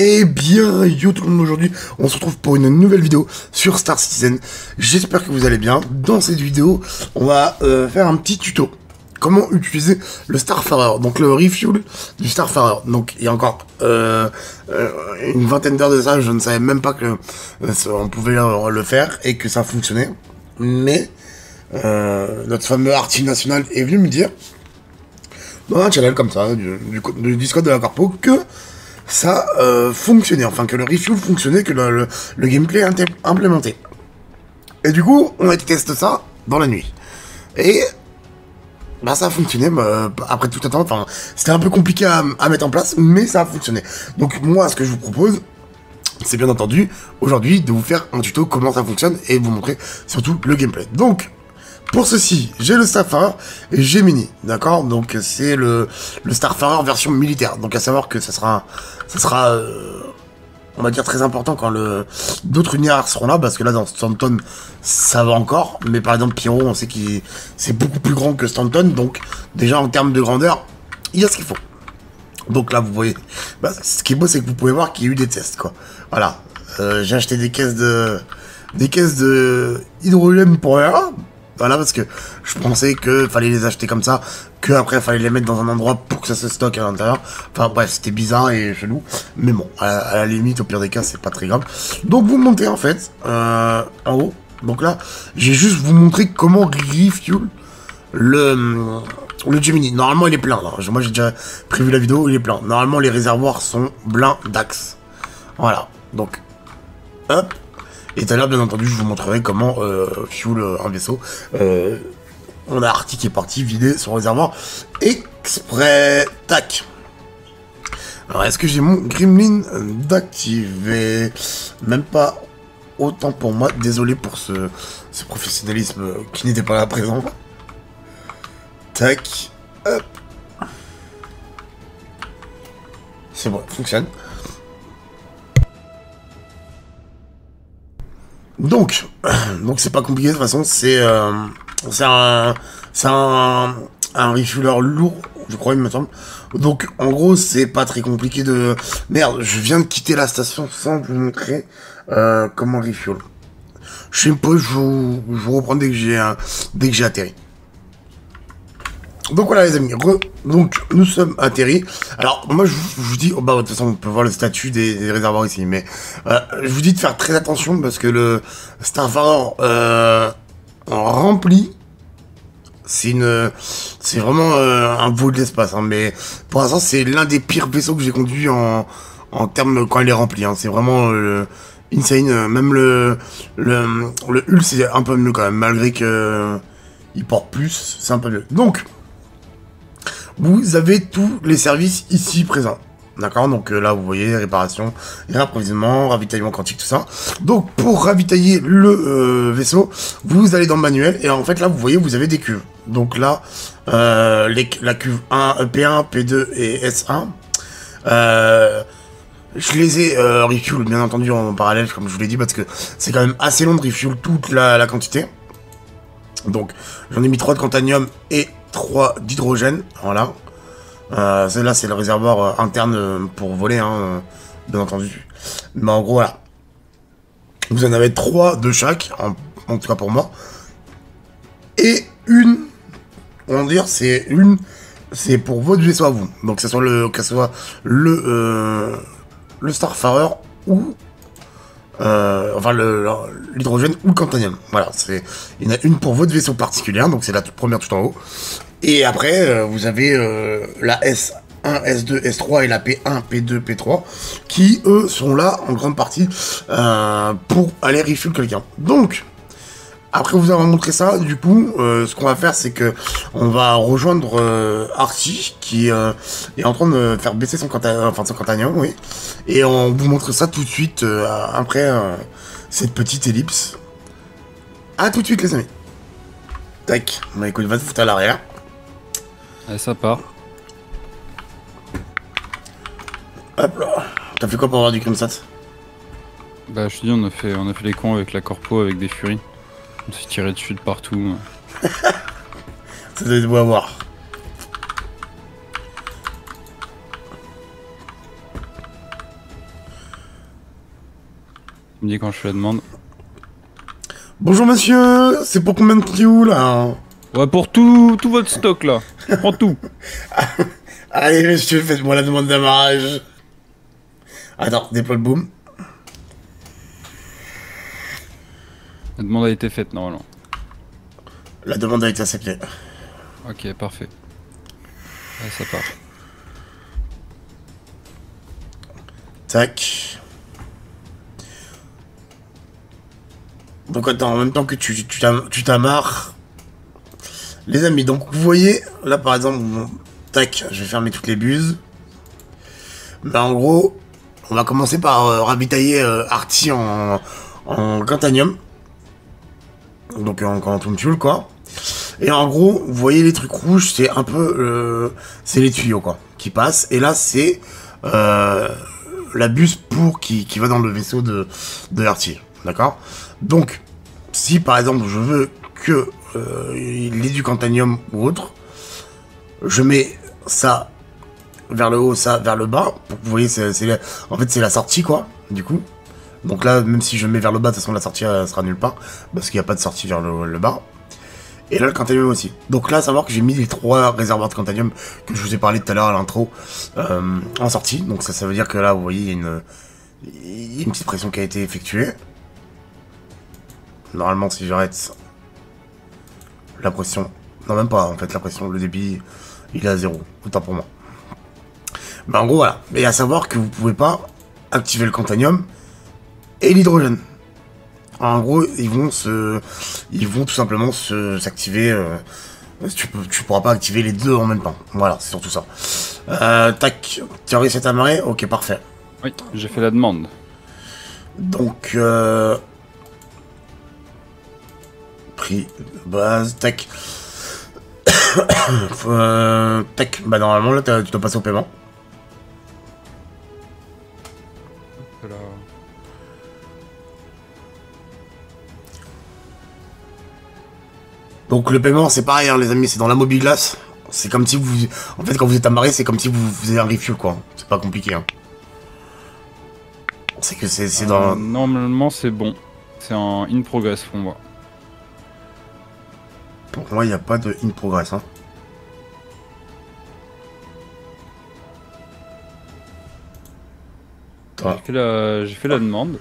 Eh bien, yo tout le monde, aujourd'hui, on se retrouve pour une nouvelle vidéo sur Star Citizen. J'espère que vous allez bien. Dans cette vidéo, on va euh, faire un petit tuto. Comment utiliser le Starfarer, donc le refuel du Starfarer. Donc, il y a encore euh, euh, une vingtaine d'heures de ça, je ne savais même pas que on pouvait le faire et que ça fonctionnait. Mais, notre fameux artiste national est venu me dire, dans un channel comme ça, du, du Discord de la Corpo, que ça euh, fonctionnait, enfin que le refuel fonctionnait, que le, le, gameplay implémenté. Et du coup, on a testé ça dans la nuit. Et bah ça a fonctionné, bah, après tout temps, enfin c'était un peu compliqué à, à, mettre en place, mais ça a fonctionné. Donc moi, ce que je vous propose, c'est bien entendu, aujourd'hui, de vous faire un tuto comment ça fonctionne et vous montrer surtout le gameplay. Donc, pour ceci, j'ai le Starfarer et Gemini, d'accord? Donc c'est le, le Starfarer version militaire. Donc à savoir que ça sera, ça sera, euh, on va dire très important quand d'autres univers seront là, parce que là dans Stanton ça va encore, mais par exemple Pyro, on sait qu'il c'est beaucoup plus grand que Stanton, donc déjà en termes de grandeur, il y a ce qu'il faut. Donc là vous voyez, bah, ce qui est beau c'est que vous pouvez voir qu'il y a eu des tests quoi. Voilà, euh, j'ai acheté des caisses de des caisses de hydrogène pour rien voilà, parce que je pensais que fallait les acheter comme ça, que après fallait les mettre dans un endroit pour que ça se stocke à l'intérieur. Enfin bref, c'était bizarre et chelou. Mais bon, à la, limite, au pire des cas, c'est pas très grave. Donc vous montez en fait euh, en haut. Donc là, j'ai juste vous montrer comment refuel le le Gemini. Normalement, il est plein. Moi, j'ai déjà prévu la vidéo, il est plein. Normalement, les réservoirs sont pleins d'axes. Voilà. Donc, hop, et tout à l'heure, bien entendu, je vous montrerai comment euh, fuel euh, un vaisseau. Euh, on a Arctic qui est parti vider son réservoir exprès. Tac. Alors, est-ce que j'ai mon Gremlin d'activer? Même pas autant pour moi. Désolé pour ce, ce professionnalisme qui n'était pas là présent. Tac. Hop. C'est bon, fonctionne. Donc, donc c'est pas compliqué de toute façon, c'est euh, un un, un refueler lourd, je crois il me semble. Donc en gros c'est pas très compliqué de merde. Je viens de quitter la station sans vous montrer euh, comment refuel. Je sais pas, je vous, je vous reprends dès que j'ai dès que j'ai atterri. Donc voilà les amis, donc nous sommes atterris. Alors moi je, vous dis, oh, bah de toute façon on peut voir le statut des, réservoirs ici, mais euh, je vous dis de faire très attention parce que le Starfarer euh, rempli, c'est une, c'est vraiment euh, un vol de l'espace. Hein, mais pour l'instant c'est l'un des pires vaisseaux que j'ai conduit en, en termes quand il est rempli. Hein, c'est vraiment euh, insane. Même le le le Hull c'est un peu mieux quand même, malgré que il porte plus, c'est un peu mieux. Donc vous avez tous les services ici présents. D'accord Donc euh, là, vous voyez, réparation, réapprovisionnement, ravitaillement quantique, tout ça. Donc pour ravitailler le euh, vaisseau, vous allez dans le manuel et en fait là, vous voyez, vous avez des cuves. Donc là, euh, la cuve 1, P1, P2 et S1. je les ai refuel, bien entendu, en parallèle, comme je vous l'ai dit, parce que c'est quand même assez long de refuel toute la, la quantité. Donc j'en ai mis 3 de quantanium et 3 d'hydrogène, voilà. Euh, là c'est le réservoir euh, interne euh, pour voler, hein, euh, bien entendu. Mais en gros, voilà. Vous en avez 3 de chaque, en, tout cas pour moi. Et une, on va dire, c'est une, c'est pour votre vaisseau à vous. Donc que ce soit le, que soit le, le Starfarer ou euh, enfin l'hydrogène ou le cantanium. Voilà, c'est il y en a une pour votre vaisseau particulier, donc c'est la toute première tout en haut. Et après, euh, vous avez euh, la S1, S2, S3 et la P1, P2, P3, qui eux sont là en grande partie pour aller refuel quelqu'un. Donc, après vous avoir montré ça, du coup, euh, ce qu'on va faire, c'est que on va rejoindre euh, Archie, qui euh, est en train de faire baisser son enfin son cantanium, oui. Et on vous montre ça tout de suite après cette petite ellipse. A tout de suite, les amis. Tac. Bah écoute, va te foutre à l'arrière. Allez, ça part. Hop là. T'as fait quoi pour avoir du Crimsat? Bah, je te dis, on a fait, on a fait les cons avec la corpo avec des furies. On s'est tiré dessus de partout. Ça doit être beau à voir. me dis quand je fais la demande. Bonjour monsieur, c'est pour combien de trious là Ouais, pour tout, tout votre stock là. Je prends tout. Allez monsieur, faites-moi la demande d'amarrage. Attends, déploie le boom. La demande a été faite normalement. La demande a été acceptée. Ok, parfait. Là, ça part. Tac. Donc attends, en même temps que tu tu t'am- tu t'amarres. Les amis, donc vous voyez, là par exemple, bon, tac, je vais fermer toutes les buses. Mais en gros, on va commencer par euh, ravitailler euh, Arty en, en Cantanium. Donc en Quantum Fuel quoi. Et en gros, vous voyez les trucs rouges, c'est un peu... euh, c'est les tuyaux quoi, qui passent. Et là c'est... Euh, la bus pour qui, qui va dans le vaisseau de, de. D'accord? Donc, si par exemple je veux que euh, ait du cantanium ou autre, je mets ça vers le haut, ça vers le bas. Pour que vous voyez, c'est, en fait c'est la sortie quoi, du coup. Donc là, même si je mets vers le bas, de toute façon la sortie elle sera nulle part, parce qu'il n'y a pas de sortie vers le, bas. Et là, le cantanium aussi. Donc là, à savoir que j'ai mis les trois réservoirs de cantanium que je vous ai parlé tout à l'heure à l'intro euh, en sortie. Donc ça, ça veut dire que là, vous voyez, il y a une, petite pression qui a été effectuée. Normalement, si j'arrête la pression, non même pas, en fait, la pression, le débit, il est à zéro. Autant pour moi. Mais en gros, voilà. Et à savoir que vous pouvez pas activer le cantanium et l'hydrogène. En gros, ils vont se, ils vont tout simplement se s'activer. euh, tu, pourras pas activer les deux en même temps. Voilà, c'est surtout ça. Euh, tac, tu as réussi à t'amarrer Ok, parfait. Oui, j'ai fait la demande. Donc, euh... prix de base, tac. euh, tac, bah normalement là tu dois passer au paiement. Donc le paiement c'est pareil hein, les amis, c'est dans la mobile glace. C'est comme si vous... En fait quand vous êtes amarré c'est comme si vous faisiez un refuel quoi. C'est pas compliqué hein. C'est que c'est c'est Euh, dans... Normalement, c'est bon. C'est en in progress pour moi. Pour moi il n'y a pas de in progress hein. J'ai fait la, j'ai fait la demande.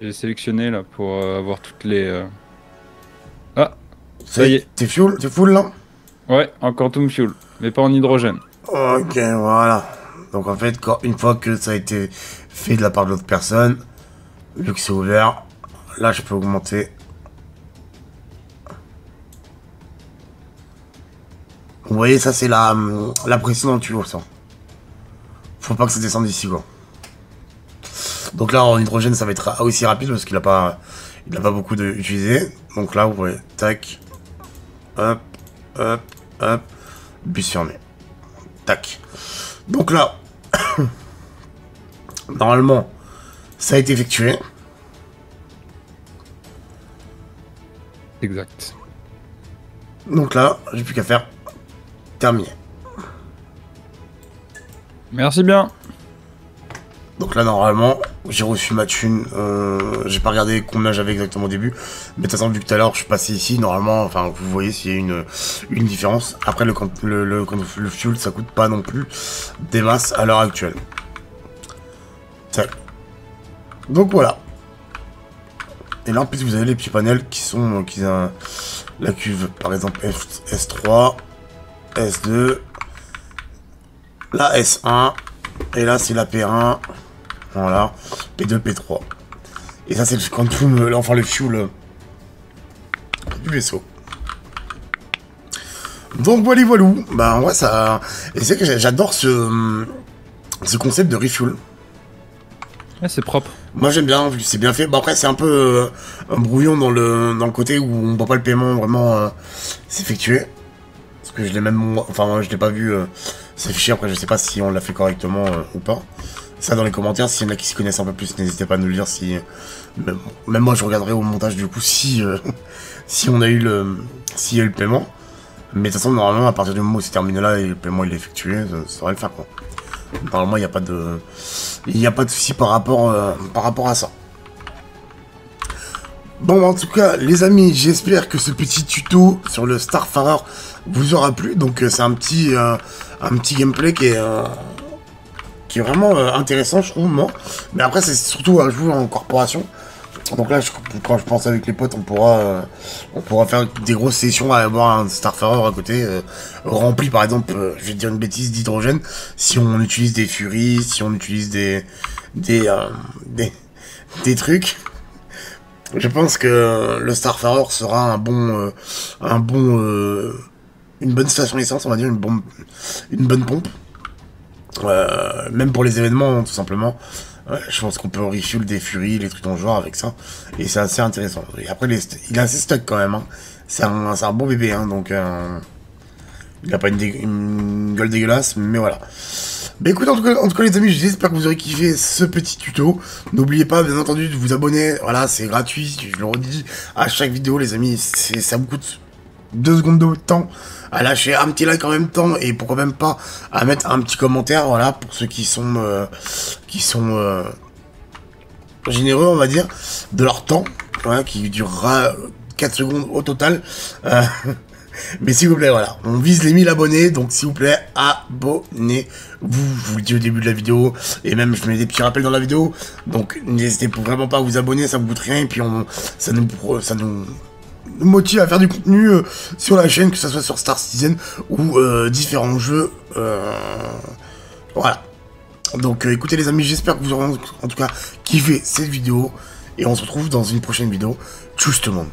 J'ai sélectionné là pour euh, avoir toutes les. Ça y est. T'es fuel T'es full là Ouais, en quantum fuel, mais pas en hydrogène. Ok, voilà. Donc en fait, quand, une fois que ça a été fait de la part de l'autre personne, vu que c'est ouvert, là je peux augmenter. Vous voyez, ça c'est la, la pression dans le tuyau, ça. Faut pas que ça descende ici, quoi. Donc là, en hydrogène, ça va être aussi rapide parce qu'il a pas, il a pas beaucoup de utilisé. Donc là, vous voyez, tac, hop, hop, hop, bus fermé. Tac. Donc là, normalement, ça a été effectué. Exact. Donc là, j'ai plus qu'à faire terminer. Merci bien. Donc là, normalement, j'ai reçu ma thune. Euh, j'ai pas regardé combien j'avais exactement au début. Mais de toute façon, vu que tout à l'heure, je suis passé ici, normalement, enfin, vous voyez s'il y a une, une différence. Après, le, le, le, le fuel, ça coûte pas non plus des masses à l'heure actuelle. Tac. Donc voilà. Et là, en plus, vous avez les petits panels qui sont... Qui, euh, la cuve, par exemple, F- S3, S2, la S1, et là, c'est la P1. Voilà. P2, P3. Et ça, c'est le quantum, enfin le fuel euh, du vaisseau. Donc voilà, voilà. Bah, en vrai, ça. Et c'est que j'a- j'adore ce, ce concept de refuel. Ouais, c'est propre. Moi, j'aime bien, c'est bien fait. Bon, après, c'est un peu euh, un brouillon dans le, dans le côté où on voit pas le paiement vraiment euh, s'effectuer. Parce que je l'ai même. Enfin, moi, je l'ai pas vu euh, s'afficher. Après, je sais pas si on l'a fait correctement ou pas. Ça, dans les commentaires, s'il y en a qui s'y connaissent un peu plus, n'hésitez pas à nous le dire si. Même, moi, je regarderai au montage du coup si, euh, si on a eu le. S'il y a eu le paiement. Mais de toute façon, normalement, à partir du moment où c'est terminé là et le paiement il est effectué, ça, ça devrait le faire quoi. Normalement, il n'y a pas de, il n'y a pas de souci par rapport, euh, par rapport à ça. Bon, en tout cas, les amis, j'espère que ce petit tuto sur le Starfarer vous aura plu. Donc, euh, c'est un petit, euh, un petit gameplay qui est, vraiment intéressant, je trouve, moi. Mais après, c'est surtout à jouer en corporation. Donc là, quand je pense avec les potes, on pourra, on pourra faire des grosses sessions à avoir un Starfarer à côté, rempli par exemple, je vais dire une bêtise, d'hydrogène, si on utilise des furies, si on utilise des, des, des, des trucs. Je pense que le Starfarer sera un bon, euh, un bon, euh, une bonne station essence, on va dire une bombe, une bonne pompe. Euh, même pour les événements, tout simplement. je pense qu'on peut refuel des furies, les trucs dans le genre avec ça. Et c'est assez intéressant. Et après, il a assez stock quand même. Hein. C'est un, bon bébé, hein, donc il n'a pas une, gueule dégueulasse, mais voilà. Bah écoute, en tout, cas, en tout cas les amis, j'espère que vous aurez kiffé ce petit tuto. N'oubliez pas, bien entendu, de vous abonner. Voilà, c'est gratuit, je le redis à chaque vidéo, les amis. Ça vous coûte deux secondes de temps à lâcher un petit like en même temps et pourquoi même pas à mettre un petit commentaire, voilà, pour ceux qui sont, euh, qui sont euh, généreux, on va dire, de leur temps, qui durera 4 secondes au total. Euh, mais s'il vous plaît, voilà, on vise les 1000 abonnés, donc s'il vous plaît, abonnez-vous. Je vous le dis au début de la vidéo, et même je mets des petits rappels dans la vidéo. Donc n'hésitez vraiment pas à vous abonner, ça vous coûte rien, et puis on, ça ça nous motive à faire du contenu euh, sur la chaîne, que ce soit sur Star Citizen ou euh, différents jeux. Euh, voilà. Donc écoutez les amis, j'espère que vous aurez en tout cas kiffé cette vidéo, et on se retrouve dans une prochaine vidéo. Tchuss tout le monde